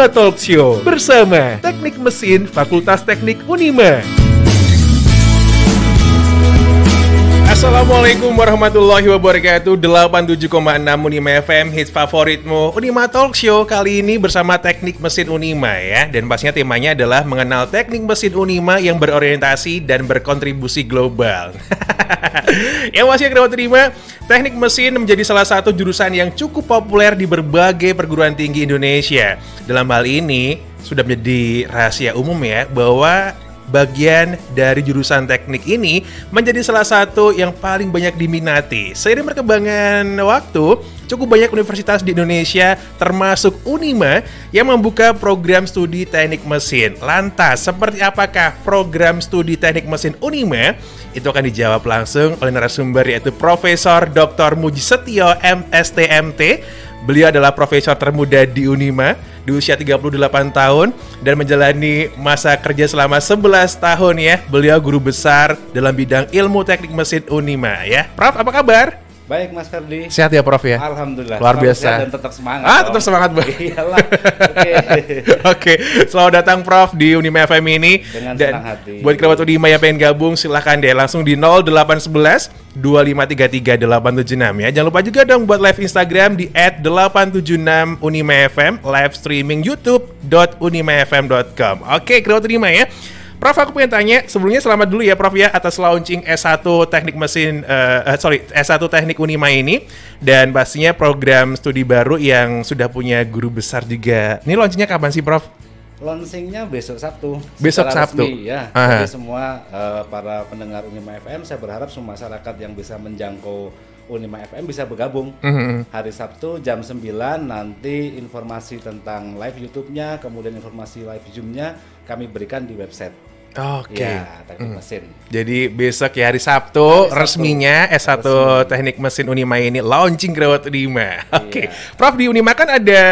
Unima Talk Show bersama Teknik Mesin Fakultas Teknik Unima. Assalamualaikum warahmatullahi wabarakatuh. 87,6 Unima FM Hits favoritmu. Unima Talk Show Kali ini bersama teknik mesin Unima ya. Dan pastinya temanya adalah mengenal teknik mesin Unima Yang berorientasi dan berkontribusi global. Yang masih kita terima Teknik mesin menjadi salah satu jurusan yang cukup populer di berbagai perguruan tinggi Indonesia. Dalam hal ini sudah menjadi rahasia umum ya Bahwa bagian dari jurusan teknik ini menjadi salah satu yang paling banyak diminati. Seiring perkembangan waktu, cukup banyak universitas di Indonesia termasuk Unima yang membuka program studi teknik mesin. Lantas, seperti apakah program studi teknik mesin Unima? Itu akan dijawab langsung oleh narasumber yaitu Profesor Dr. Muji Setio MSTMT Beliau adalah profesor termuda di Unima di usia 38 tahun dan menjalani masa kerja selama 11 tahun ya. Beliau guru besar dalam bidang ilmu teknik mesin Unima ya. Prof, apa kabar? Baik Mas Ferdi. Sehat ya Prof ya? Alhamdulillah. Luar biasa. Sehat dan tetap semangat. Ah, tetap semangat Bang. Iyalah. Oke. Oke, selamat datang Prof di Unima FM ini. Dengan Dan senang hati. Buat kerabat Unima yang pengen gabung silahkan deh langsung di 0811 2533 876 ya. Jangan lupa juga dong buat live Instagram di @876 Unima FM, live streaming youtube.unimafm.com. Oke, kerabat Unima ya. Prof, aku pengen tanya, sebelumnya selamat dulu ya Prof ya atas launching S1 Teknik Mesin, eh, eh, sorry, S1 Teknik Unima ini dan pastinya program studi baru yang sudah punya guru besar juga. Ini launchingnya kapan sih Prof? Launchingnya besok Sabtu. Besok Sabtu. resmi, ya. Aha. Jadi semua eh, para pendengar Unima FM, saya berharap semua masyarakat yang bisa menjangkau Unima FM bisa bergabung. Mhm. Hari Sabtu jam 9 nanti informasi tentang live YouTube-nya, kemudian informasi live Zoom-nya kami berikan di website. Oke. Ya, teknik mesin. Jadi besok ya hari Sabtu, Hari Sabtu. resminya S1 Resmi. Teknik Mesin Unima ini launching Grawat Unima. Oke. Iya. Prof di Unima kan ada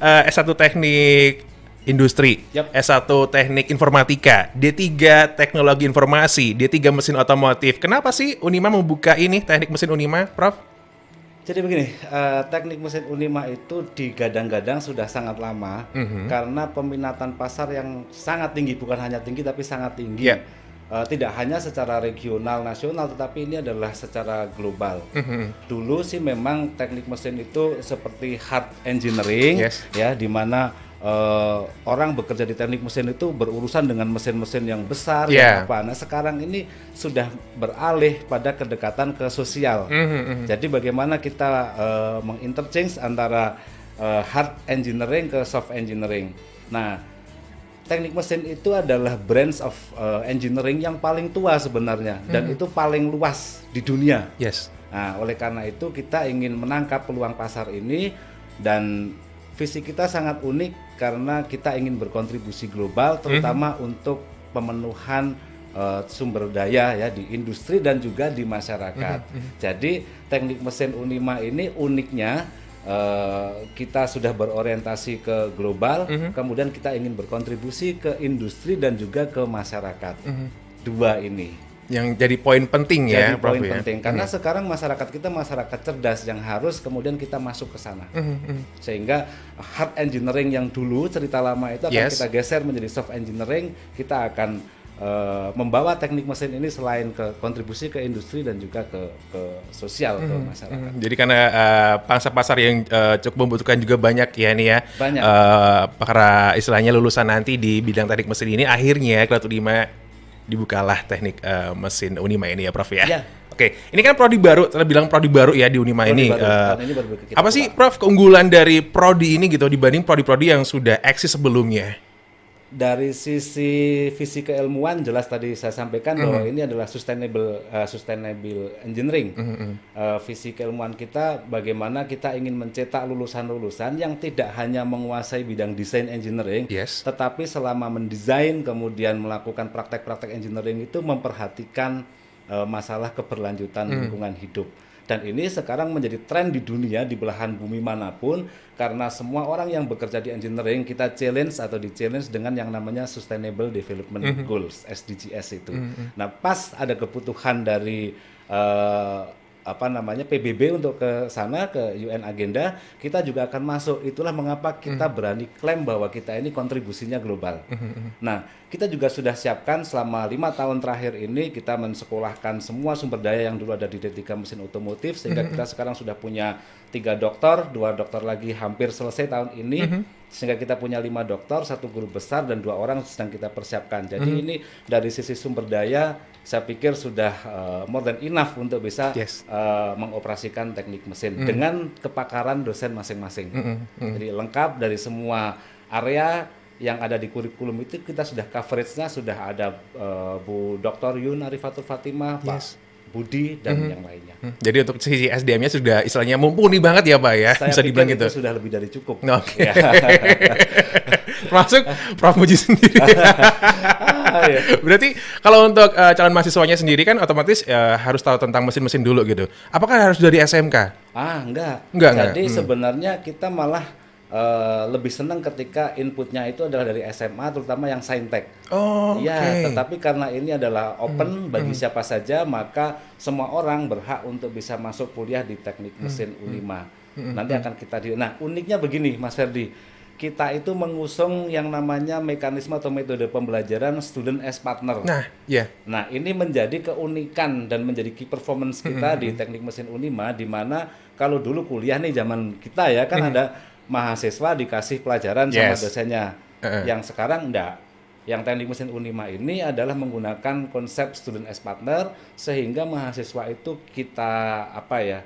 eh, S1 Teknik Industri, Yap. S1 Teknik Informatika, D3 Teknologi Informasi, D3 Mesin Otomotif. Kenapa sih Unima membuka ini Teknik Mesin Unima, Prof? Jadi begini, eh, teknik mesin Unima itu digadang-gadang sudah sangat lama Mhm. karena peminatan pasar yang sangat tinggi, bukan hanya tinggi tapi sangat tinggi. Iya. Eh, tidak hanya secara regional nasional, tetapi ini adalah secara global. Mhm. Dulu sih memang teknik mesin itu seperti hard engineering, Yes. ya, di mana eh, orang bekerja di teknik mesin itu berurusan dengan mesin-mesin yang besar, Yeah. yang apa. Nah sekarang ini sudah beralih pada kedekatan ke sosial. Mhm, mhm. Jadi bagaimana kita eh, menginterchange antara eh, hard engineering ke soft engineering. Nah, teknik mesin itu adalah branch of eh, engineering yang paling tua sebenarnya dan itu paling luas di dunia. Yes. Nah, oleh karena itu kita ingin menangkap peluang pasar ini dan visi kita sangat unik karena kita ingin berkontribusi global terutama untuk pemenuhan eh, sumber daya ya di industri dan juga di masyarakat. Jadi teknik mesin Unima ini uniknya eh, kita sudah berorientasi ke global, kemudian kita ingin berkontribusi ke industri dan juga ke masyarakat. Dua ini Yang jadi poin penting ya, jadi Prof poin ya. penting karena sekarang masyarakat kita masyarakat cerdas yang harus kemudian kita masuk ke sana Mhm, mhm. sehingga hard engineering yang dulu cerita lama itu akan Yes. kita geser menjadi soft engineering kita akan eh, membawa teknik mesin ini selain ke kontribusi ke industri dan juga ke ke sosial ke masyarakat Hmm, Jadi karena eh, pangsa pasar yang eh, cukup membutuhkan juga banyak ya nih ya. Banyak. Eh, para istilahnya lulusan nanti di bidang teknik mesin ini akhirnya Kelas Unima dibukalah teknik eh, mesin Unima ini ya Prof ya. Iya. Oke, ini kan prodi baru, kita bilang prodi baru ya di Unima Prodi ini. baru, Eh, tahun ini baru apa sih Prof keunggulan dari prodi ini gitu dibanding prodi-prodi yang sudah eksis sebelumnya? Dari sisi visi keilmuan jelas tadi saya sampaikan bahwa Mhm. ini adalah sustainable uh, sustainable engineering. Mhm, Uh, visi keilmuan kita bagaimana kita ingin mencetak lulusan-lulusan yang tidak hanya menguasai bidang desain engineering, Yes. tetapi selama mendesain kemudian melakukan praktek-praktek engineering itu memperhatikan uh, masalah keberlanjutan lingkungan hidup. Dan ini sekarang menjadi tren di dunia di belahan bumi mana pun karena semua orang yang bekerja di engineering kita challenge atau di challenge dengan yang namanya Sustainable Development Goals (SDGs) itu. Nah, pas ada kebutuhan dari eh, apa namanya PBB untuk ke sana ke UN agenda kita juga akan masuk. Itulah mengapa kita berani klaim bahwa kita ini kontribusinya global. Nah kita juga sudah siapkan selama lima tahun terakhir ini kita mensekolahkan semua sumber daya yang dulu ada di D3 mesin otomotif sehingga kita sekarang sudah punya tiga dokter dua dokter lagi hampir selesai tahun ini sehingga kita punya lima dokter, satu guru besar dan dua orang sedang kita persiapkan. Jadi Mhm. ini dari sisi sumber daya, saya pikir sudah uh, more than enough untuk bisa Yes. Uh, mengoperasikan teknik mesin dengan kepakaran dosen masing-masing. Jadi lengkap dari semua area yang ada di kurikulum itu kita sudah coveragenya sudah ada uh, Bu Dr. Yun Arifatul Fatimah, Yes. Pak Budi dan yang lainnya. Hmm, Jadi untuk sisi SDM-nya sudah istilahnya mumpuni banget ya Pak ya, Saya bisa dibilang itu gitu. sudah lebih dari cukup. Oke. Ya. Termasuk Prof Muji sendiri. Ah, ya. Berarti kalau untuk eh, calon mahasiswanya sendiri kan otomatis eh, harus tahu tentang mesin-mesin dulu gitu. Apakah harus dari SMK? Ah, enggak. Enggak, enggak. Jadi Hmm. sebenarnya kita malah eh, lebih senang ketika inputnya itu adalah dari SMA, terutama yang saintek. Oh, oke. Hmm, Ya, tetapi karena ini adalah open bagi siapa saja, maka semua orang berhak untuk bisa masuk kuliah di teknik Hmm, mesin Unima. Nanti akan kita di. Nah, uniknya begini, Mas Ferdi. Kita itu mengusung yang namanya mekanisme atau metode pembelajaran student as partner. Nah, ya. Nah, ini menjadi keunikan dan menjadi key performance kita Hmm, di Teknik Mesin Unima di mana kalau dulu kuliah nih zaman kita ya kan ada mahasiswa dikasih pelajaran sama. Yes. dosennya. Heeh. Yang sekarang enggak. Yang Teknik Mesin Unima ini adalah menggunakan konsep student as partner sehingga mahasiswa itu kita apa ya?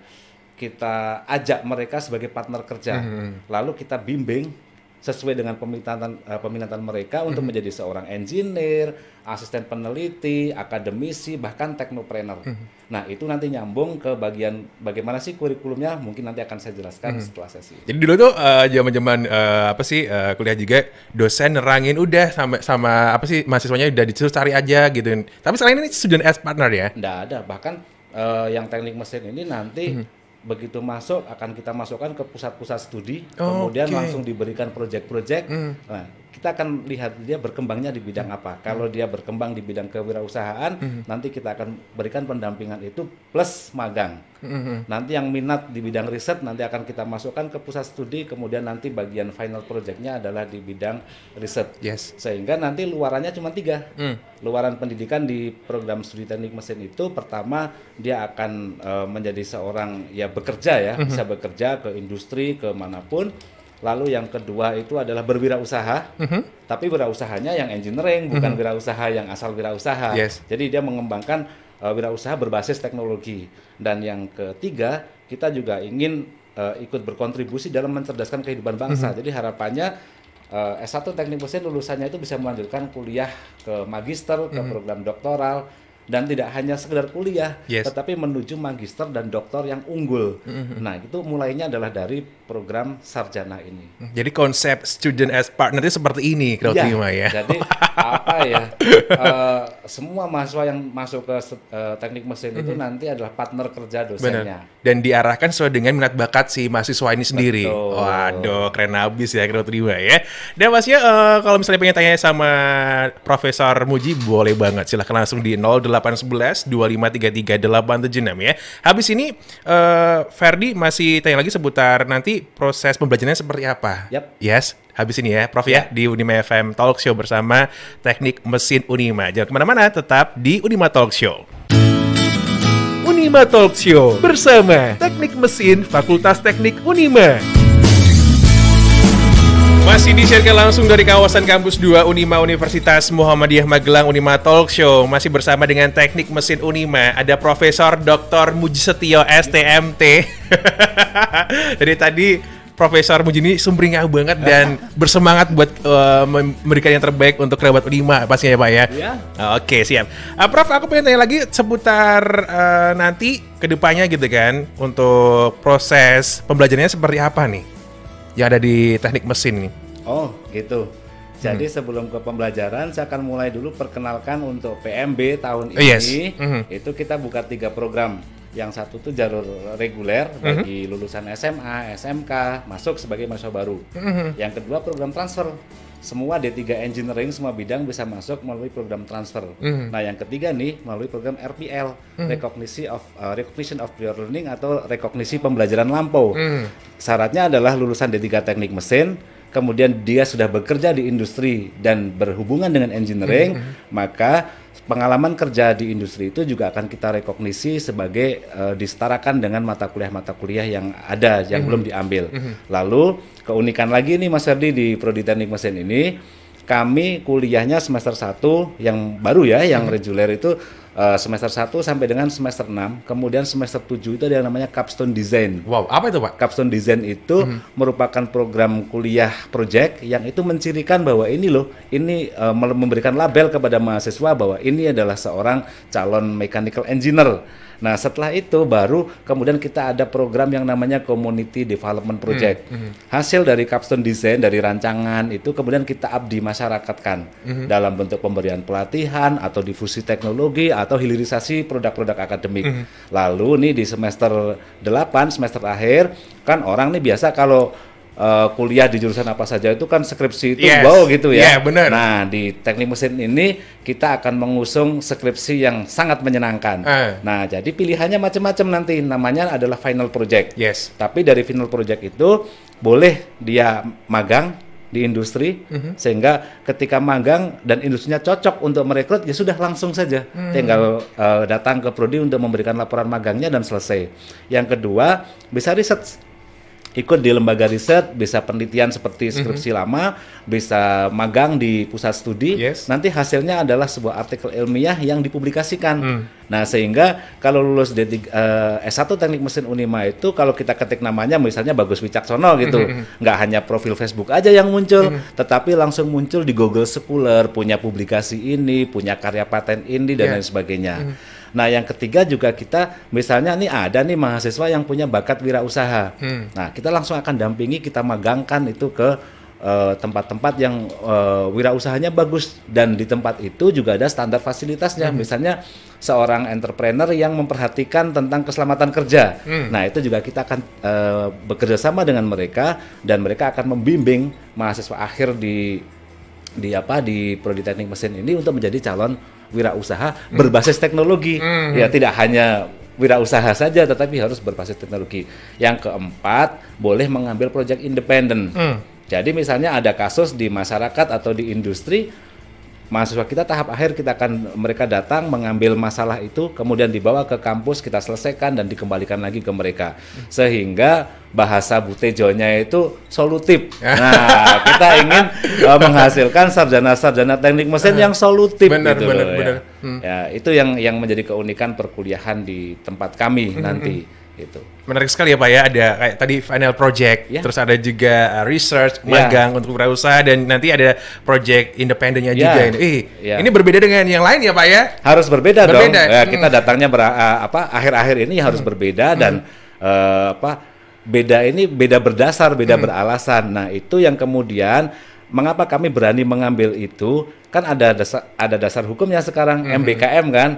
Kita ajak mereka sebagai partner kerja. Hmm, Lalu kita bimbing sesuai dengan peminatan eh, peminatan mereka Hmm. untuk menjadi seorang engineer, asisten peneliti, akademisi, bahkan teknopreneur. Hmm. Nah, itu nanti nyambung ke bagian bagaimana sih kurikulumnya mungkin nanti akan saya jelaskan Hmm. setelah sesi. Jadi dulu tuh eh, zaman-zaman eh, apa sih eh, kuliah juga dosen nerangin udah sama sama apa sih mahasiswanya udah disuruh cari aja gitu. Tapi sekarang ini student as partner ya. Nggak ada, bahkan eh, yang teknik mesin ini nanti Hmm. Begitu masuk akan kita masukkan ke pusat-pusat studi, Oh, kemudian oke. langsung diberikan proyek-proyek. Hmm. Nah, kita akan lihat dia berkembangnya di bidang apa. Kalau dia berkembang di bidang kewirausahaan, Hmm. nanti kita akan berikan pendampingan itu plus magang. Hmm, Nanti yang minat di bidang riset nanti akan kita masukkan ke pusat studi, kemudian nanti bagian final projectnya adalah di bidang riset. Yes. Sehingga nanti luarannya cuma tiga. Hmm. Luaran pendidikan di program studi teknik mesin itu pertama dia akan eh, menjadi seorang ya bekerja ya, Mhm. bisa bekerja ke industri ke mana pun. Lalu yang kedua itu adalah berwirausaha, Mhm. tapi wirausahanya yang engineering bukan wirausaha yang asal wirausaha. Yes. Jadi dia mengembangkan eh, wirausaha berbasis teknologi. Dan yang ketiga kita juga ingin eh, ikut berkontribusi dalam mencerdaskan kehidupan bangsa. Jadi harapannya eh, S1 teknik mesin lulusannya itu bisa melanjutkan kuliah ke magister, ke program doktoral dan tidak hanya sekedar kuliah, Yes. tetapi menuju magister dan doktor yang unggul. Nah, itu mulainya adalah dari program sarjana ini. Jadi konsep student as partner itu seperti ini kalau terima ya. Jadi apa ya? eh, semua mahasiswa yang masuk ke eh, teknik mesin itu nanti adalah partner kerja dosennya. Benar. Dan diarahkan sesuai dengan minat bakat si mahasiswa ini sendiri. Betul. Waduh, keren abis ya kalau terima ya. Dan pastinya eh, kalau misalnya pengen tanya sama Profesor Muji, boleh banget. Silahkan langsung di 0811 2533 876 ya. Habis ini eh, Ferdi masih tanya lagi seputar nanti proses pembelajarannya seperti apa. Yap. Yes. Habis ini ya, Prof ya, di Unima FM Talk Show bersama Teknik Mesin Unima. Jangan ke mana-mana, tetap di Unima Talk Show. Unima Talk Show bersama Teknik Mesin Fakultas Teknik Unima. Masih disiarkan langsung dari kawasan kampus 2 Unima Universitas Muhammadiyah Magelang Unima Talk Show Masih bersama dengan Teknik Mesin Unima Ada Profesor Dr. Muji Setio STMT Dari tadi Profesor Muji ini sumringah banget dan bersemangat buat eh, memberikan yang terbaik untuk kerabat Unima pastinya ya Pak ya Ya. Oke siap. Ah, Prof, aku pengen tanya lagi seputar eh, nanti ke depannya gitu kan untuk proses pembelajarannya seperti apa nih yang ada di teknik mesin nih. Oh, gitu. Jadi Hmm. sebelum ke pembelajaran, saya akan mulai dulu perkenalkan untuk PMB tahun Oh, yes. ini. Mhm. Itu kita buka tiga program. Yang satu tuh jalur reguler bagi lulusan SMA, SMK masuk sebagai mahasiswa baru. Yang kedua program transfer. Semua D3 engineering semua bidang bisa masuk melalui program transfer. Nah, yang ketiga nih melalui program RPL, Recognition of uh, Recognition of Prior Learning atau rekognisi pembelajaran lampau. Syaratnya adalah lulusan D3 Teknik Mesin kemudian dia sudah bekerja di industri dan berhubungan dengan engineering, maka pengalaman kerja di industri itu juga akan kita rekognisi sebagai uh, disetarakan dengan mata kuliah-mata kuliah yang ada yang belum diambil. Lalu keunikan lagi nih Mas Ferdi di Prodi Teknik Mesin ini kami kuliahnya semester 1 yang baru ya, yang reguler itu uh, semester 1 sampai dengan semester 6. Kemudian semester 7 itu ada yang namanya capstone design. Wow, apa itu Pak? Capstone Design itu merupakan program kuliah project yang itu mencirikan bahwa ini loh, ini uh, memberikan label kepada mahasiswa bahwa ini adalah seorang calon mechanical engineer. Nah, setelah itu baru kemudian kita ada program yang namanya Community Development Project. Hasil dari capstone design dari rancangan itu kemudian kita abdi masyarakatkan dalam bentuk pemberian pelatihan atau difusi teknologi atau hilirisasi produk-produk akademik. Lalu nih di semester 8 semester akhir kan orang nih biasa kalau eh, kuliah di jurusan apa saja itu kan skripsi itu Yes. wow gitu ya. Yeah, benar. Nah, di teknik mesin ini kita akan mengusung skripsi yang sangat menyenangkan. Eh. Nah, jadi pilihannya macam-macam nanti. Namanya adalah final project. Yes. Tapi dari final project itu boleh dia magang di industri sehingga ketika magang dan industrinya cocok untuk merekrut ya sudah langsung saja tinggal eh, datang ke prodi untuk memberikan laporan magangnya dan selesai. Yang kedua bisa riset ikut di lembaga riset, bisa penelitian seperti skripsi lama, bisa magang di pusat studi. Yes. Nanti hasilnya adalah sebuah artikel ilmiah yang dipublikasikan. Hmm. Nah, sehingga kalau lulus D3, eh, S1 Teknik Mesin Unima itu kalau kita ketik namanya misalnya Bagus Wicaksono gitu, Hmm, nggak hanya profil Facebook aja yang muncul, tetapi langsung muncul di Google Scholar, punya publikasi ini, punya karya paten ini dan Yeah. lain sebagainya. Nah, yang ketiga juga kita misalnya nih ada nih mahasiswa yang punya bakat wirausaha. Nah, kita langsung akan dampingi, kita magangkan itu ke eh, tempat-tempat yang eh, wirausahanya bagus dan di tempat itu juga ada standar fasilitasnya. Misalnya seorang entrepreneur yang memperhatikan tentang keselamatan kerja. Nah, itu juga kita akan eh, bekerja sama dengan mereka dan mereka akan membimbing mahasiswa akhir di di apa di prodi teknik mesin ini untuk menjadi calon wirausaha berbasis teknologi. Ya tidak hanya wirausaha saja tetapi harus berbasis teknologi. Yang keempat boleh mengambil proyek independen jadi misalnya ada kasus di masyarakat atau di industri mahasiswa kita tahap akhir kita akan mereka datang mengambil masalah itu kemudian dibawa ke kampus kita selesaikan dan dikembalikan lagi ke mereka sehingga bahasa butejonya itu solutif. Nah, kita ingin eh, menghasilkan sarjana-sarjana teknik mesin yang solutif Benar, gitu benar, loh, ya. benar. Hmm. Ya, itu yang yang menjadi keunikan perkuliahan di tempat kami Hmm, nanti gitu. Menarik sekali ya Pak ya, ada kayak tadi final project, Ya. terus ada juga uh, research, Ya. magang untuk wirausaha dan nanti ada project independennya Ya. juga ini. Ih, Ya. ini berbeda dengan yang lain ya Pak ya? harus berbeda, dong. Berbeda. Ya, Hmm. kita datangnya ber, uh, apa akhir-akhir ini harus berbeda dan uh, apa beda ini beda berdasar, beda beralasan. Nah, itu yang kemudian mengapa kami berani mengambil itu? Kan ada dasar ada dasar hukumnya sekarang MBKM kan.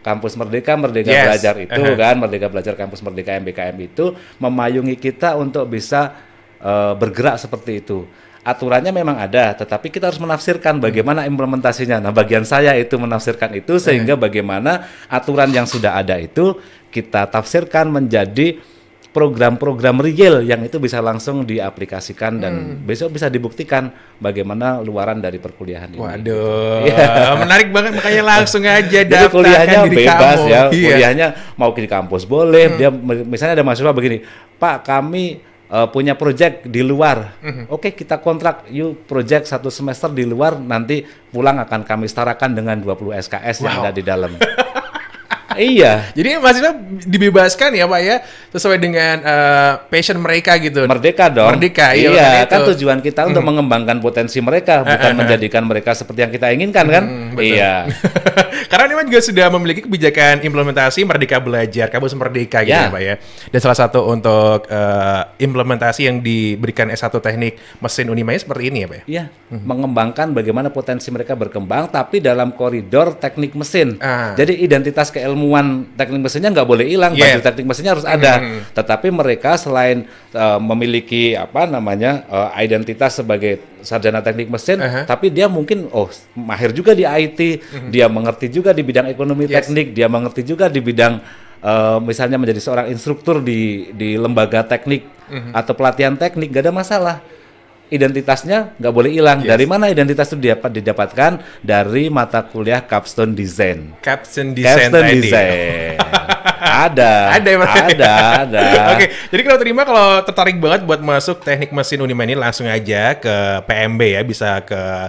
Kampus Merdeka, Merdeka Yes. Belajar itu Uh-huh. kan, Merdeka Belajar Kampus Merdeka MBKM itu memayungi kita untuk bisa uh, bergerak seperti itu. Aturannya memang ada, tetapi kita harus menafsirkan bagaimana implementasinya. Nah, bagian saya itu menafsirkan itu sehingga bagaimana aturan yang sudah ada itu kita tafsirkan menjadi program-program real yang itu bisa langsung diaplikasikan dan besok bisa dibuktikan bagaimana luaran dari perkuliahan ini. Waduh, Iya. menarik banget makanya langsung aja Jadi kuliahnya diri bebas kamu. ya, Iya. kuliahnya mau di kampus boleh. Dia misalnya ada mahasiswa begini, Pak kami eh, punya project di luar, oke kita kontrak, yuk project satu semester di luar, nanti pulang akan kami setarakan dengan 20 SKS yang Wow. ada di dalam. iya, Jadi mahasiswa dibebaskan ya Pak ya, sesuai dengan uh, passion mereka gitu. merdeka dong. Merdeka, iya, iya kan itu. tujuan kita untuk mengembangkan potensi mereka, bukan menjadikan mereka seperti yang kita inginkan kan? Hmm, betul. Iya. Karena ini juga sudah memiliki kebijakan implementasi Merdeka Belajar, kampus Merdeka gitu ya, Ya. Pak ya. Dan salah satu untuk eh, implementasi yang diberikan S1 Teknik Mesin Unimaya seperti ini ya, Pak ya. Iya, mengembangkan bagaimana potensi mereka berkembang, tapi dalam koridor teknik mesin. Ah. Jadi identitas keilmuan teknik mesinnya nggak boleh hilang, Yeah. baju teknik mesinnya harus ada. Hmm. Tetapi mereka selain uh, memiliki apa namanya uh, identitas sebagai sarjana teknik mesin, Aha. tapi dia mungkin oh mahir juga di IT, dia mengerti juga di bidang ekonomi. Yes. teknik, dia mengerti juga di bidang uh, misalnya menjadi seorang instruktur di di lembaga teknik Hmm. atau pelatihan teknik, gak ada masalah identitasnya nggak boleh hilang. Yes. Dari mana identitas itu dapat didapatkan? Dari mata kuliah capstone design. Caption Design Capstone design. ada. Ada emang. Ada, ada. Oke, jadi kalau terima kalau tertarik banget buat masuk teknik mesin Unima ini langsung aja ke PMB ya, bisa ke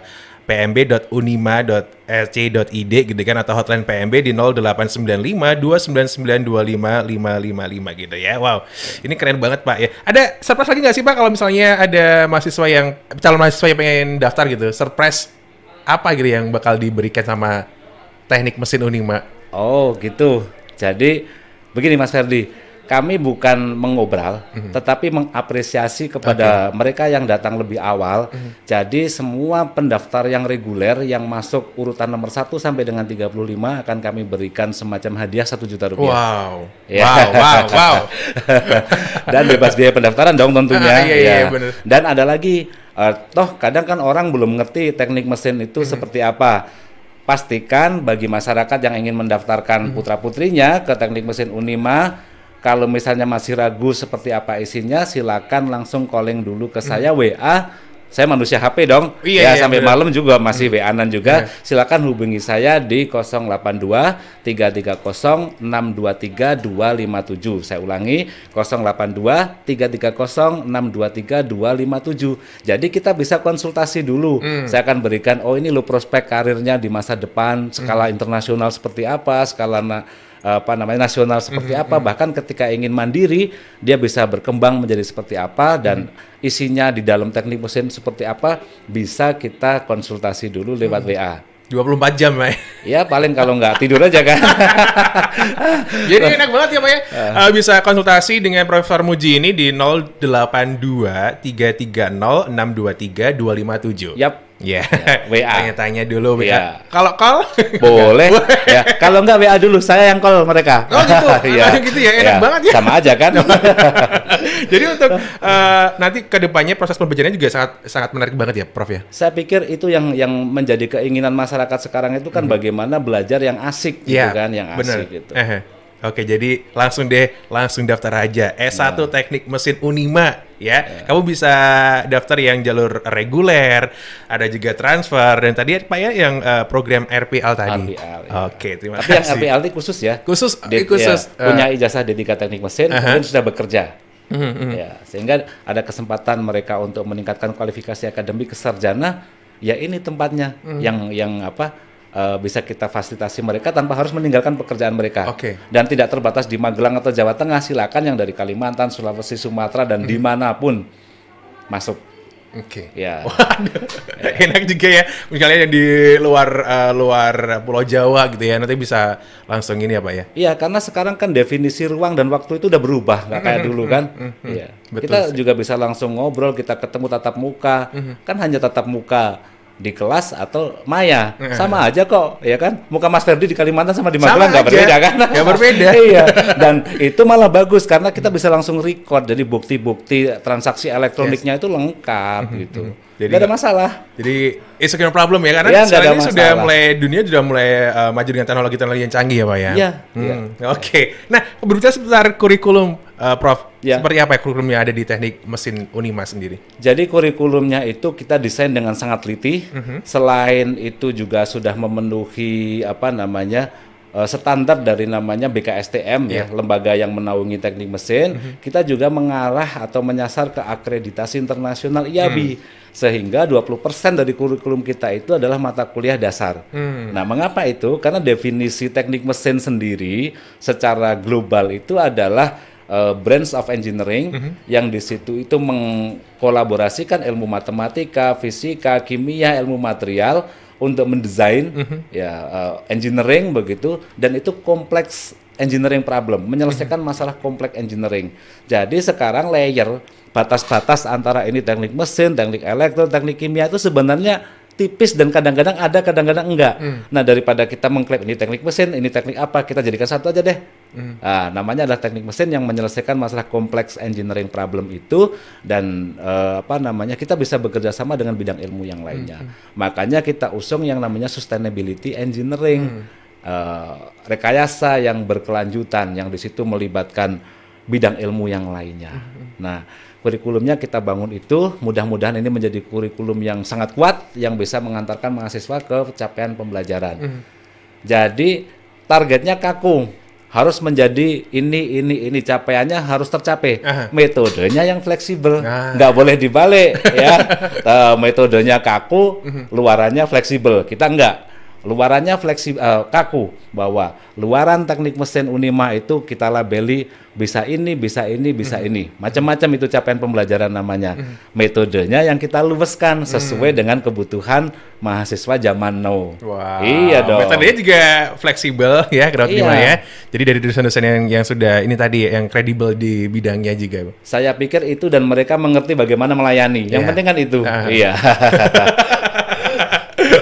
pmb.unima.sc.id gitu kan atau hotline PMB di 0895 299 25555 gitu ya. Wow. Ini keren banget, Pak ya. Ada surprise lagi nggak sih, Pak kalau misalnya ada mahasiswa yang calon mahasiswa yang pengen daftar gitu, surprise apa gitu yang bakal diberikan sama teknik mesin Unima? Oh, gitu. Jadi begini Mas Ferdi, kami bukan mengobral, Mhm. tetapi mengapresiasi kepada mereka yang datang lebih awal. Mhm. Jadi semua pendaftar yang reguler yang masuk urutan nomor 1 sampai dengan 35 akan kami berikan semacam hadiah satu juta rupiah. Wow. Ya. Wow, wow, wow. dan bebas biaya pendaftaran dong tentunya. Ah, iya, iya, Ya. bener. Dan ada lagi, eh, toh kadang kan orang belum ngerti teknik mesin itu Hmm. seperti apa. Pastikan bagi masyarakat yang ingin Hmm. mendaftarkan putra putrinya ke teknik mesin Unima, kalau misalnya masih ragu seperti apa isinya, silakan langsung calling dulu ke saya WA. Saya manusia HP dong. Hmm. Iya, ya iya, sampai bener. malam juga masih WA-an juga. Iya. Silakan hubungi saya di 082 330 623 257. Saya ulangi 082 330 623 257. Jadi kita bisa konsultasi dulu. Hmm. Saya akan berikan oh ini lo prospek karirnya di masa depan, skala Hmm. internasional seperti apa, skala na- apa namanya nasional seperti Hmm, apa bahkan ketika ingin mandiri dia bisa berkembang menjadi seperti apa dan Hmm. isinya di dalam teknik mesin seperti apa bisa kita konsultasi dulu lewat Hmm. WA 24 jam, Pak. ya paling kalau nggak tidur aja kan Jadi enak banget ya Pak ya. Eh, bisa konsultasi dengan Profesor Muji ini di 082 330 623 257. Yap. Ya. WA. Tanya-tanya dulu WA. Ya. Kalau call boleh ya kalau nggak WA dulu saya yang call mereka Oh, gitu? Ah, gitu ya, enak banget ya. sama aja kan Jadi untuk eh, nanti ke depannya proses pembelajarannya juga sangat sangat menarik banget ya, Prof ya. saya pikir itu yang yang menjadi keinginan masyarakat sekarang itu kan bagaimana belajar yang asik gitu Mhm. Iya, kan yang bener. asik gitu Eh, Oke, jadi langsung deh, langsung daftar aja. S1 Iya. Teknik Mesin Unima, ya. Kamu bisa daftar yang jalur reguler, ada juga transfer, dan tadi Pak ya yang eh, program RPL tadi. RPL, iya. Oke, terima Tapi yang kasih. RPL itu khusus ya. Khusus, eh, khusus. ya, punya ijazah D3 teknik mesin, Aha. kemudian sudah bekerja. Hmm, hmm. Ya, sehingga ada kesempatan mereka untuk meningkatkan kualifikasi akademik ke sarjana, ya ini tempatnya Hmm. yang yang apa eh, bisa kita fasilitasi mereka tanpa harus meninggalkan pekerjaan mereka. Oke. Dan tidak terbatas di Magelang atau Jawa Tengah, silakan yang dari Kalimantan, Sulawesi, Sumatera Hmm. dan di mana pun masuk. Oke. Ya. Waduh, enak juga ya. Misalnya yang di luar eh, luar Pulau Jawa gitu ya, nanti bisa langsung ini ya Pak ya. Iya, karena sekarang kan definisi ruang dan waktu itu udah berubah, nggak kayak dulu kan. Iya. Betul Kita juga bisa langsung ngobrol, kita ketemu tatap muka. Kan hanya tatap muka di kelas atau maya. Sama aja kok, ya kan? Muka Mas Ferdi di Kalimantan sama di Magelang nggak berbeda kan? Nggak berbeda. iya. Dan itu malah bagus karena kita bisa langsung record. Jadi bukti-bukti transaksi elektroniknya itu lengkap gitu. Jadi Nggak ada masalah. Jadi it's okay no problem ya karena Iya, nggak sekarang ini sudah mulai dunia sudah mulai uh, maju dengan teknologi-teknologi yang canggih ya pak ya. Iya, Hmm, Oke. Nah berbicara seputar kurikulum, uh, Prof. Iya. Seperti apa ya kurikulum yang ada di teknik mesin Unima sendiri? Jadi kurikulumnya itu kita desain dengan sangat teliti. Selain itu juga sudah memenuhi apa namanya eh, standar dari namanya BKSTM ya, lembaga yang menaungi teknik mesin. Kita juga mengarah atau menyasar ke akreditasi internasional IABI. Sehingga 20% dari kurikulum kita itu adalah mata kuliah dasar. Nah, mengapa itu? Karena definisi teknik mesin sendiri secara global itu adalah uh, branch of engineering yang di situ itu mengkolaborasikan ilmu matematika, fisika, kimia, ilmu material untuk mendesain ya uh, engineering begitu. Dan itu kompleks engineering problem, menyelesaikan masalah kompleks engineering. Jadi sekarang layer batas-batas antara ini teknik mesin, teknik elektro, teknik kimia itu sebenarnya tipis dan kadang-kadang ada kadang-kadang enggak. Hmm. Nah daripada kita mengklaim ini teknik mesin, ini teknik apa, kita jadikan satu aja deh. Hmm. Nah, namanya adalah teknik mesin yang menyelesaikan masalah kompleks engineering problem itu dan uh, apa namanya kita bisa bekerja sama dengan bidang ilmu yang lainnya. Hmm. Makanya kita usung yang namanya sustainability engineering. Hmm. Uh, rekayasa yang berkelanjutan yang di situ melibatkan bidang ilmu yang lainnya. Hmm. Nah, kurikulumnya kita bangun itu mudah-mudahan ini menjadi kurikulum yang sangat kuat yang bisa mengantarkan mahasiswa ke capaian pembelajaran. Mm. Jadi targetnya kaku harus menjadi ini ini ini capaiannya harus tercapai. Aha. Metodenya yang fleksibel, nah. nggak boleh dibalik ya. Uh, metodenya kaku, mhm. luarannya fleksibel. Kita enggak luarannya fleksibel uh, kaku bahwa luaran teknik mesin Unima itu kita labeli bisa ini bisa ini bisa mm. ini macam-macam itu capaian pembelajaran namanya mm. metodenya yang kita luweskan sesuai mm. dengan kebutuhan mahasiswa zaman now wow. iya dong metodenya juga fleksibel ya Kraut iya. ya jadi dari dosen-dosen yang yang sudah ini tadi yang kredibel di bidangnya juga saya pikir itu dan mereka mengerti bagaimana melayani yang yeah. penting kan itu uh. iya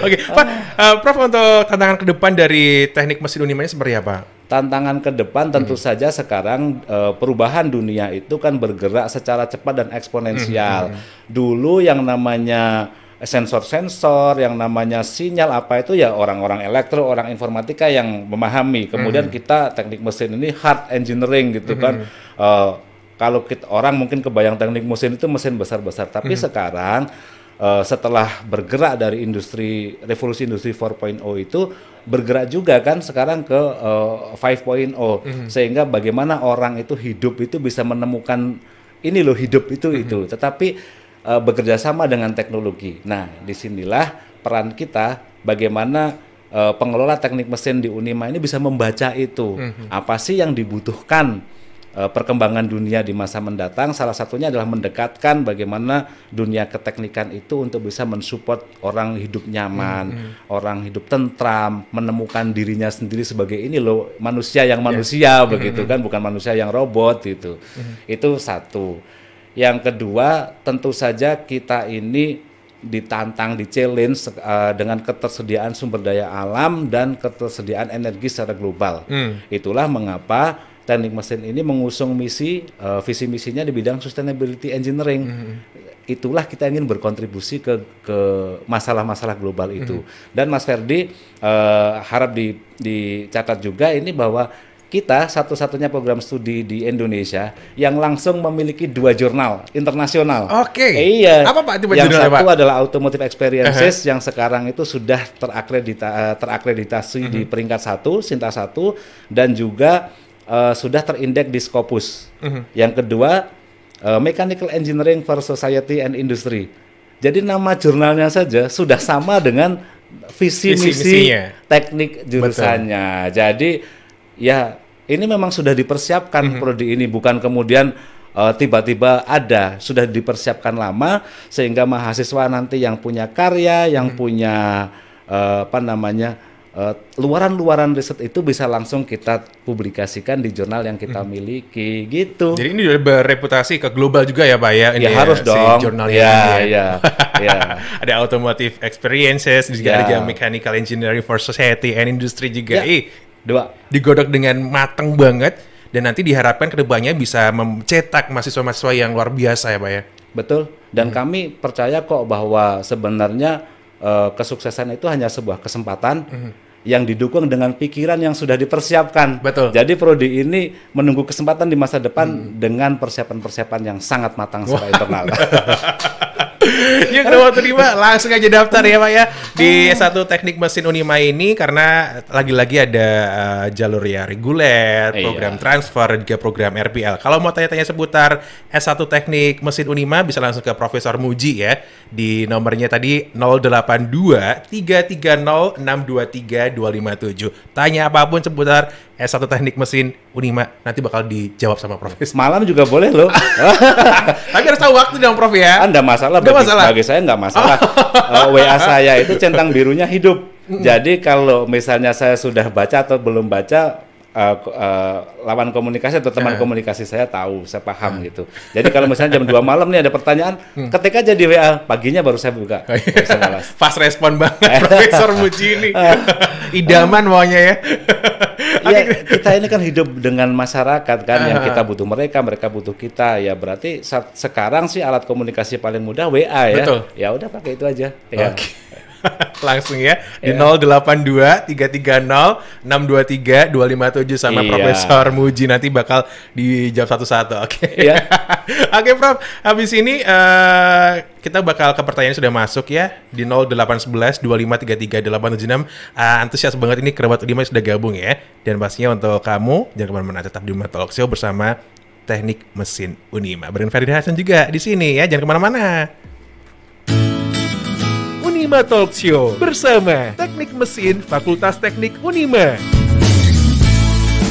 Oke, okay. Pak, uh, Prof untuk tantangan ke depan dari teknik mesin Unima ini seperti apa? Tantangan ke depan tentu hmm. saja sekarang uh, perubahan dunia itu kan bergerak secara cepat dan eksponensial. Hmm. hmm, hmm. Dulu yang namanya sensor-sensor yang namanya sinyal apa itu ya orang-orang elektro, orang informatika yang memahami. Kemudian hmm. kita teknik mesin ini hard engineering gitu kan. hmm. kan. Uh, kalau kita orang mungkin kebayang teknik mesin itu mesin besar-besar, tapi hmm. sekarang uh, setelah bergerak dari industri revolusi industri 4.0 itu bergerak juga kan sekarang ke uh, 5.0 mm-hmm. sehingga bagaimana orang itu hidup itu bisa menemukan ini loh hidup itu mm-hmm. itu tetapi uh, bekerja sama dengan teknologi. Nah, di sinilah peran kita bagaimana uh, pengelola teknik mesin di Unima ini bisa membaca itu mm-hmm. apa sih yang dibutuhkan Eh, perkembangan dunia di masa mendatang salah satunya adalah mendekatkan bagaimana dunia keteknikan itu untuk bisa mensupport orang hidup nyaman, hmm, hmm. orang hidup tentram, menemukan dirinya sendiri sebagai ini loh manusia yang ya. manusia yeah. begitu hmm, hmm. kan bukan manusia yang robot gitu. Hmm. Itu satu. Yang kedua, tentu saja kita ini ditantang, di challenge uh, dengan ketersediaan sumber daya alam dan ketersediaan energi secara global. Hmm. Itulah mengapa teknik mesin ini mengusung misi uh, visi misinya di bidang sustainability engineering. Mm -hmm. Itulah kita ingin berkontribusi ke ke masalah-masalah global itu. Mm -hmm. Dan Mas Ferdi uh, harap di dicatat juga ini bahwa kita satu-satunya program studi di Indonesia yang langsung memiliki dua jurnal internasional. Oke. Okay. iya. Apa Pak itu Yang satu Pak? adalah Automotive Experiences uh -huh. yang sekarang itu sudah terakredita terakreditasi uh -huh. di mm-hmm. peringkat satu, Sinta satu, dan juga uh, sudah terindeks di Scopus. Uh-huh. Yang kedua, uh, Mechanical Engineering for Society and Industry. Jadi nama jurnalnya saja sudah sama dengan visi misi teknik jurusannya. Betul. Jadi ya ini memang sudah dipersiapkan uh-huh. prodi ini bukan kemudian uh, tiba-tiba ada, sudah dipersiapkan lama sehingga mahasiswa nanti yang punya karya, yang uh-huh. punya uh, apa namanya luaran-luaran riset itu bisa langsung kita publikasikan di jurnal yang kita hmm. miliki gitu. Jadi ini udah bereputasi ke global juga ya Pak ya? Ini ya, ya harus dong. Si jurnalnya ya, ya. ya. ya. ada automotive experiences, juga ya. ada mechanical engineering for society and industry juga. Ya. Eh, dua. Digodok dengan matang banget dan nanti diharapkan ke depannya bisa mencetak mahasiswa-mahasiswa yang luar biasa ya Pak ya? Betul. Dan hmm. kami percaya kok bahwa sebenarnya uh, kesuksesan itu hanya sebuah kesempatan mm-hmm. Yang didukung dengan pikiran yang sudah dipersiapkan. Betul. Jadi prodi ini menunggu kesempatan di masa depan mm. dengan persiapan-persiapan yang sangat matang secara internal. Yuk udah mau terima langsung aja daftar ya Pak ya di S1 Teknik Mesin Unima ini karena lagi-lagi ada uh, jalur ya reguler, iya. program transfer juga program RPL. Kalau mau tanya-tanya seputar S1 Teknik Mesin Unima bisa langsung ke Profesor Muji ya di nomornya tadi 082 330 623 257. Tanya apa pun seputar S1 Teknik Mesin Unima nanti bakal dijawab sama Prof. Malam juga boleh loh. Tapi harus tahu waktu dong Prof ya. Anda masalah bagi, masalah. bagi saya nggak masalah. Eh, WA saya itu centang birunya hidup. Jadi kalau misalnya saya sudah baca atau belum baca eh, ko- eh, lawan komunikasi atau teman komunikasi saya tahu, saya paham gitu. Jadi kalau misalnya jam 2 malam nih ada pertanyaan, ketik aja di WA, paginya baru saya buka. Baru saya balas. Fast respon banget Profesor Muji ini. Idaman maunya ya. Ya, kita ini kan hidup dengan masyarakat kan yang kita butuh mereka, mereka butuh kita. Ya berarti saat sekarang sih alat komunikasi paling mudah WA ya. Betul. Ya udah pakai itu aja. Ya. Oke. Langsung ya di Iya. 082 330 623 257 sama Iya. Profesor Muji nanti bakal dijawab satu-satu. Oke. Iya. Oke, Prof. Habis ini eh, kita bakal ke pertanyaan yang sudah masuk ya di 0811 2533 876. Ah, antusias banget ini kerabat Udima sudah gabung ya. Dan pastinya untuk kamu jangan ke mana-mana tetap di Unima Talk Show bersama Teknik Mesin Unima. Bareng Ferdi Hasan juga di sini ya. Jangan ke mana-mana. Unima Talk Show bersama Teknik Mesin Fakultas Teknik Unima.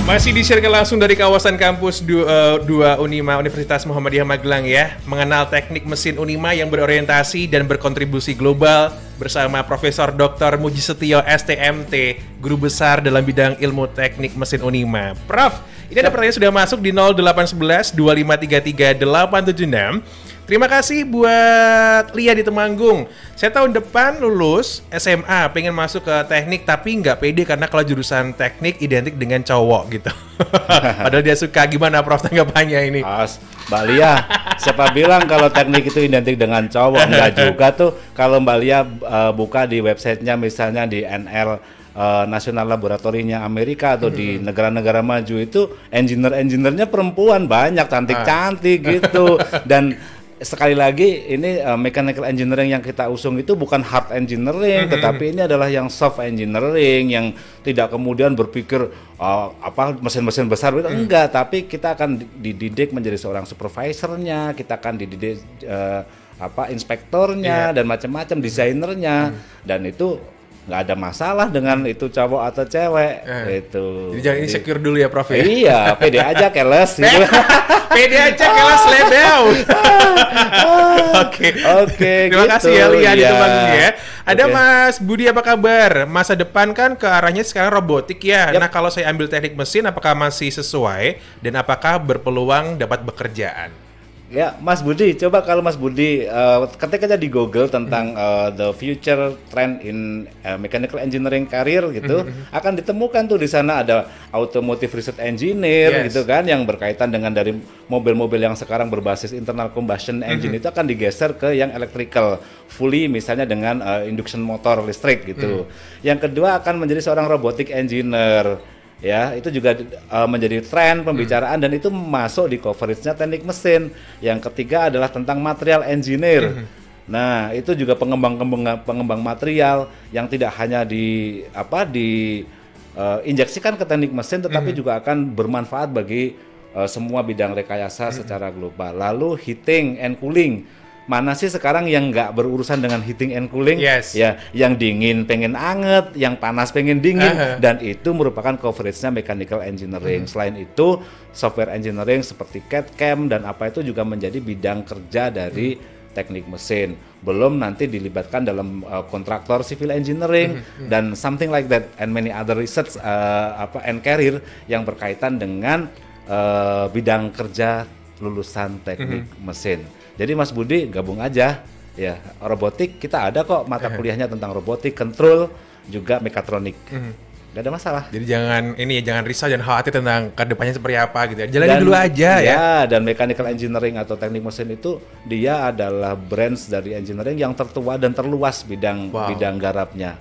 Masih disiarkan langsung dari kawasan kampus 2 Unima Universitas Muhammadiyah Magelang ya, mengenal teknik mesin Unima yang berorientasi dan berkontribusi global bersama Profesor Dr. Muji Setio STMT, guru besar dalam bidang ilmu teknik mesin Unima. Prof, ini ada pertanyaan sudah masuk di 0811 2533 876. Terima kasih buat Lia di Temanggung. Saya tahun depan lulus SMA, pengen masuk ke teknik tapi nggak pede karena kalau jurusan teknik identik dengan cowok gitu. Padahal dia suka. Gimana Prof tanggapannya ini? As, Mbak Lia, siapa bilang kalau teknik itu identik dengan cowok? Enggak juga tuh. Kalau Mbak Lia eh, buka di websitenya misalnya di NL eh, National Laboratorinya Amerika atau di negara-negara maju itu engineer-engineernya perempuan banyak cantik-cantik gitu dan sekali lagi ini eh, mechanical engineering yang kita usung itu bukan hard engineering tetapi ini adalah yang soft engineering yang tidak kemudian berpikir eh, apa mesin-mesin besar itu enggak tapi kita akan di- dididik menjadi seorang supervisornya kita akan dididik eh, apa inspektornya dan macam-macam desainernya. Dan itu nggak ada masalah dengan itu cowok atau cewek Eh. itu Jadi jangan insecure dulu ya Prof ya. iya pede aja keles gitu Pede aja kelas ledew. Oke. Oke, Terima gitu. kasih ya Lia di Iya. Temanggung ya. Ada Oke. Mas Budi apa kabar? Masa depan kan ke arahnya sekarang robotik ya. Yap. Nah kalau saya ambil teknik mesin apakah masih sesuai dan apakah berpeluang dapat bekerjaan? Ya, Mas Budi, coba kalau Mas Budi eh, ketik aja di Google tentang eh, the future trend in eh, mechanical engineering career gitu, akan ditemukan tuh di sana ada automotive research engineer Yes. gitu kan yang berkaitan dengan dari mobil-mobil yang sekarang berbasis internal combustion engine itu akan digeser ke yang electrical fully misalnya dengan eh, induction motor listrik gitu. Yang kedua akan menjadi seorang robotic engineer ya itu juga uh, menjadi tren pembicaraan dan itu masuk di coveragenya teknik mesin. Yang ketiga adalah tentang material engineer. Nah itu juga pengembang pengembang material yang tidak hanya di apa di uh, injeksikan ke teknik mesin tetapi juga akan bermanfaat bagi uh, semua bidang rekayasa secara global. Lalu heating and cooling mana sih sekarang yang nggak berurusan dengan heating and cooling Yes. ya yang dingin pengen anget yang panas pengen dingin Aha. dan itu merupakan coveragenya mechanical engineering. Selain itu, software engineering seperti CAD CAM dan apa itu juga menjadi bidang kerja dari teknik mesin. Belum nanti dilibatkan dalam uh, kontraktor civil engineering dan something like that and many other research uh, apa and career yang berkaitan dengan uh, bidang kerja lulusan teknik mesin. Jadi Mas Budi gabung aja. Ya robotik kita ada kok mata kuliahnya tentang robotik, control juga mekatronik. Gak ada masalah. Jadi jangan ini ya jangan risau jangan khawatir tentang ke depannya seperti apa gitu ya. Jalani Dan- dulu aja ya. dan mechanical engineering atau teknik mesin itu dia adalah branch dari engineering yang tertua dan terluas bidang Wow. bidang garapnya.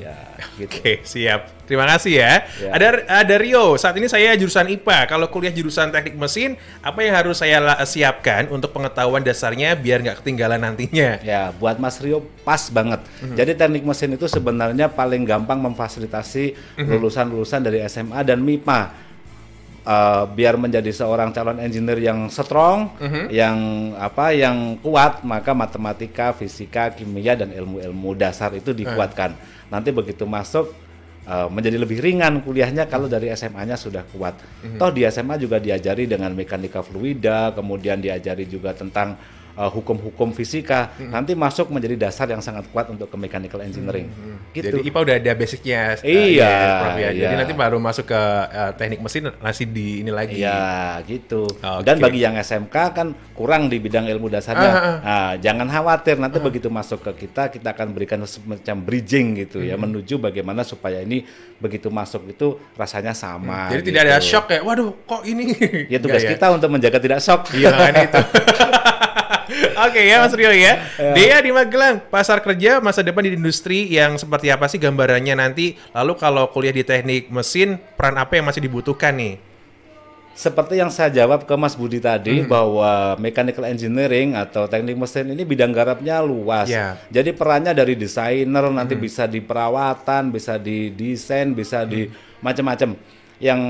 Ya, gitu. Oke, siap. Terima kasih ya. Ya. Ada ada Rio. Saat ini saya jurusan IPA. Kalau kuliah jurusan teknik mesin, apa yang harus saya siapkan untuk pengetahuan dasarnya biar nggak ketinggalan nantinya? Ya, buat Mas Rio pas banget. Jadi teknik mesin itu sebenarnya paling gampang memfasilitasi lulusan-lulusan dari SMA dan MIPA. Eh, biar menjadi seorang calon engineer yang strong, yang apa, yang kuat, maka matematika, fisika, kimia dan ilmu-ilmu dasar itu dikuatkan. Nanti begitu masuk uh, menjadi lebih ringan kuliahnya kalau dari SMA-nya sudah kuat. Mhm. Toh di SMA juga diajari dengan mekanika fluida, kemudian diajari juga tentang uh, hukum-hukum fisika. Mhm. Nanti masuk menjadi dasar yang sangat kuat untuk ke mechanical engineering. Gitu. Mhm. Jadi IPA udah ada basicnya. uh, Iya, ya, Prof, ya. Jadi iya. nanti baru masuk ke uh, teknik mesin masih di ini lagi. Iya, gitu. Oke. Dan bagi yang SMK kan kurang di bidang ilmu dasarnya. Ah, ah, ah. Nah, jangan khawatir nanti begitu masuk ke kita kita akan berikan semacam bridging gitu ya Hmm. menuju bagaimana supaya ini begitu masuk itu rasanya sama. Jadi gitu. tidak ada shock kayak, waduh kok ini. Ya tugas Nggak kita untuk menjaga tidak shock. Iya kan itu. Oke ya Mas Rio ya. Dea di Magelang, pasar kerja masa depan di industri yang seperti apa sih gambarannya nanti? Lalu kalau kuliah di teknik mesin, peran apa yang masih dibutuhkan nih? Seperti yang saya jawab ke Mas Budi tadi Hmm. bahwa mechanical engineering atau teknik mesin ini bidang garapnya luas. Ya. Jadi perannya dari desainer nanti Hmm. bisa di perawatan, bisa di desain, bisa di macam-macam. Yang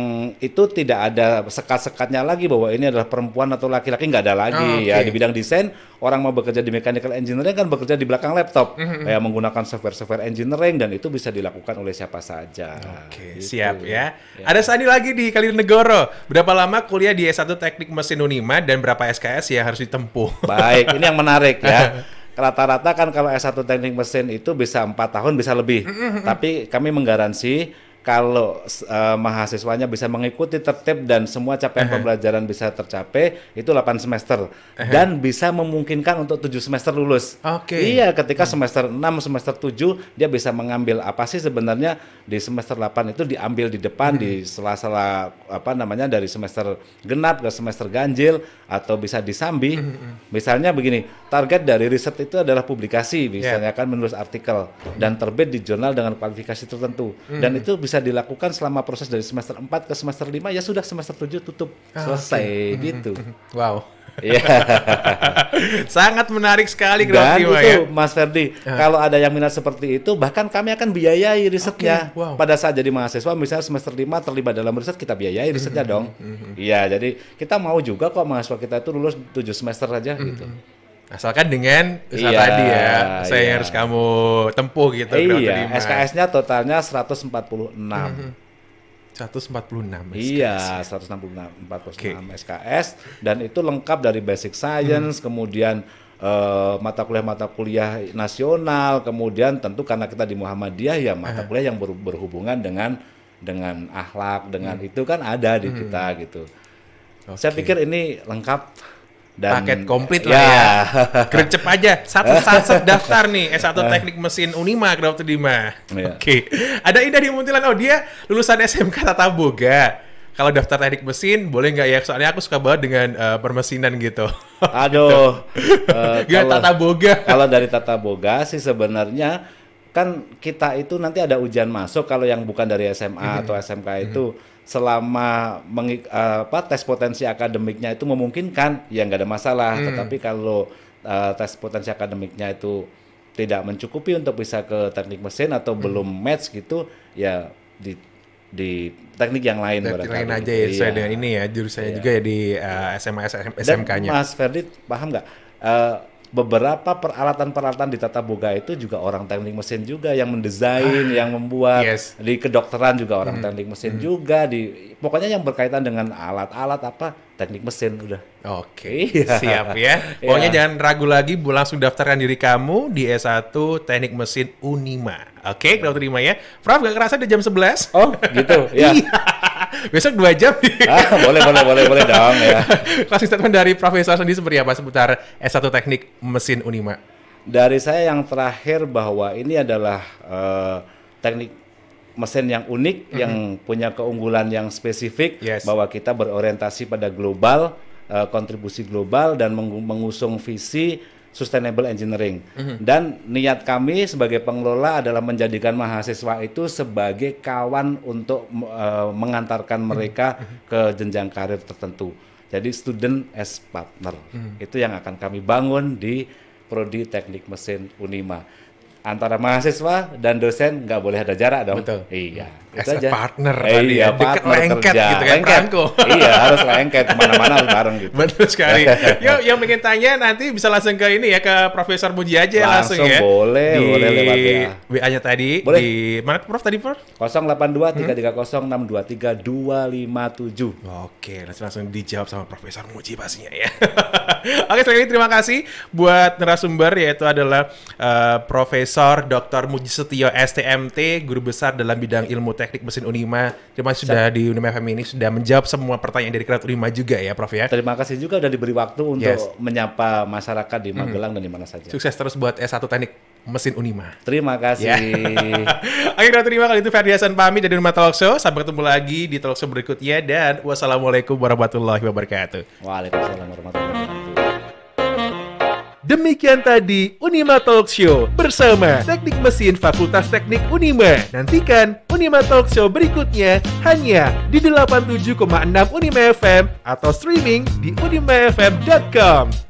itu tidak ada sekat-sekatnya lagi bahwa ini adalah perempuan atau laki-laki nggak ada lagi Oh, ya oke. di bidang desain orang mau bekerja di mechanical engineering kan bekerja di belakang laptop Hmm, ya menggunakan software-software engineering dan itu bisa dilakukan oleh siapa saja. Oke, Gitu. siap ya. Ada Sandi lagi di Kalinegoro. Berapa lama kuliah di S1 Teknik Mesin Unima dan berapa SKS yang harus ditempuh? Baik, ini yang menarik ya. Rata-rata kan kalau S1 teknik mesin itu bisa empat tahun bisa lebih. Tapi kami menggaransi kalau eh, mahasiswanya bisa mengikuti tertib dan semua capaian pembelajaran bisa tercapai itu 8 semester dan bisa memungkinkan untuk 7 semester lulus. Oke. Iya, ketika semester 6, semester 7 dia bisa mengambil apa sih sebenarnya di semester 8 itu diambil di depan di sela-sela apa namanya dari semester genap ke semester ganjil atau bisa disambi. Misalnya begini, target dari riset itu adalah publikasi, misalnya kan menulis artikel dan terbit di jurnal dengan kualifikasi tertentu. Dan itu bisa dilakukan selama proses dari semester 4 ke semester 5 ya sudah semester 7 tutup. Selesai gitu. wow. Iya. Sangat menarik sekali Dan itu ya. Mas Ferdi, kalau ada yang minat seperti itu, bahkan kami akan biayai risetnya. Oke, wow. Pada saat jadi mahasiswa, misalnya semester 5 terlibat dalam riset, kita biayai risetnya Mhm, dong. Iya, jadi kita mau juga kok mahasiswa kita itu lulus 7 semester aja Mhm. gitu. Asalkan dengan usaha Iya, tadi ya, saya iya. harus kamu tempuh gitu. iya. SKS-nya totalnya 146. Mhm. 146 Iya, 166 46 SKS dan itu lengkap dari basic science, kemudian eh, mata kuliah-mata kuliah nasional, kemudian tentu karena kita di Muhammadiyah ya mata kuliah yang ber- berhubungan dengan dengan akhlak, dengan itu kan ada di kita gitu. Saya Oke. pikir ini lengkap dan Paket komplit ya. lah ya. Gercep aja. Satu satu daftar nih S1 Teknik Mesin Unima Dr. Dima. Iya. Oke. Ada Ida di Muntilan. Oh, dia lulusan SMK Tata Boga. Kalau daftar teknik mesin boleh nggak ya? Soalnya aku suka banget dengan eh, permesinan gitu. Aduh. eh, Gak kalau- Tata Boga. kalau dari tata boga sih sebenarnya kan kita itu nanti ada ujian masuk kalau yang bukan dari SMA atau SMK itu selama mengi- eh, apa tes potensi akademiknya itu memungkinkan ya nggak ada masalah tetapi kalau eh, tes potensi akademiknya itu tidak mencukupi untuk bisa ke teknik mesin atau belum match gitu ya di di teknik yang lain barangkali. lain aja ya sesuai Iya. dengan ini ya jurusannya Iya. juga ya di eh, SMA SMK-nya. Mas Ferdi paham nggak? Eh, beberapa peralatan-peralatan di tata boga itu juga orang teknik mesin juga yang mendesain, yang membuat. Ah, yes. Hmm. Di kedokteran juga orang teknik mesin juga. Di pokoknya yang berkaitan dengan alat-alat apa teknik mesin udah. Oke, Iya. siap ya. Pokoknya Iya. jangan ragu lagi, bu langsung daftarkan diri kamu di S1 Teknik Mesin Unima. Oke, kalau terima ya. Prof, gak kerasa udah jam 11? Oh gitu ya. Besok dua jam. ah, boleh boleh boleh boleh dong ya. Closing statement dari Profesor sendiri seperti apa seputar S1 Teknik Mesin Unima? Dari saya yang terakhir bahwa ini adalah eh, teknik mesin yang unik, yang punya keunggulan yang spesifik, Yes. bahwa kita berorientasi pada global, eh, kontribusi global dan mengu- mengusung visi sustainable engineering. Dan niat kami sebagai pengelola adalah menjadikan mahasiswa itu sebagai kawan untuk eh, mengantarkan mereka ke jenjang karir tertentu. Jadi student as partner. Itu yang akan kami bangun di prodi teknik mesin Unima. Antara mahasiswa dan dosen nggak boleh ada jarak dong. Betul. Iya. As Itu a aja. partner Eh, tadi iya, ya. Partner lengket kerja. gitu kan, Lengket. perangko. iya, harus lengket ke mana-mana harus bareng gitu. Betul sekali. Yuk, yang pengen tanya nanti bisa langsung ke ini ya ke Profesor Muji aja langsung, Langsung ya. boleh, di boleh lewat WA. WA-nya tadi Boleh. di mana Prof tadi Prof? 082 330 623 257. Oke, langsung langsung dijawab sama Profesor Muji pastinya ya. Oke, sekali lagi terima kasih buat narasumber yaitu adalah eh, Profesor Dr. Muji Setio STMT, guru besar dalam bidang ilmu teknik mesin Unima. Terima kasih sudah di Unima FM ini sudah menjawab semua pertanyaan dari Kreat Unima juga ya, Prof ya. Terima kasih juga udah diberi waktu untuk Yes. Hmm. menyapa masyarakat di Magelang dan di mana saja. Sukses terus buat S1 Teknik Mesin Unima. Terima kasih. Oke, kalau terima kali itu Ferdi Hasan pamit dari Rumah Talk Show. Sampai ketemu lagi di Talk Show berikutnya dan wassalamualaikum warahmatullahi wabarakatuh. Waalaikumsalam warahmatullahi wabarakatuh. Demikian tadi Unima Talk Show bersama Teknik Mesin Fakultas Teknik Unima. Nantikan Unima Talk Show berikutnya hanya di 87,6 Unima FM atau streaming di unimafm.com.